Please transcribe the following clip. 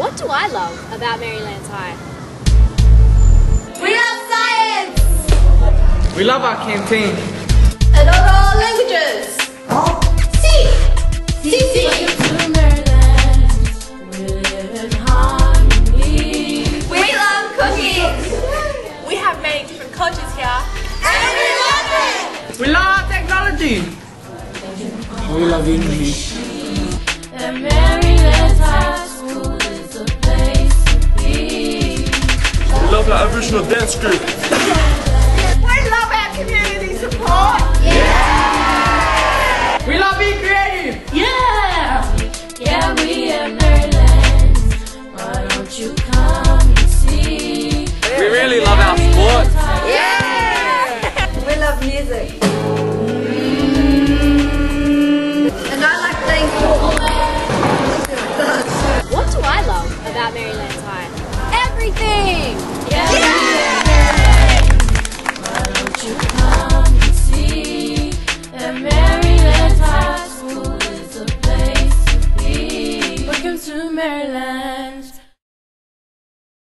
What do I love about Merrylands High? We love science! We love our canteen. And other languages! See! See, see! We love cookies! We have many different cultures here. And we love it! We love technology. We love English. Love our Aboriginal dance group. We love our community support. Yeah. We love being creative. Yeah! Yeah, we are Merrylands. Why don't you come and see? We really love our sports. We love music. Mm. And I like playing football. What do I love about Merrylands High? Everything! Merrylands.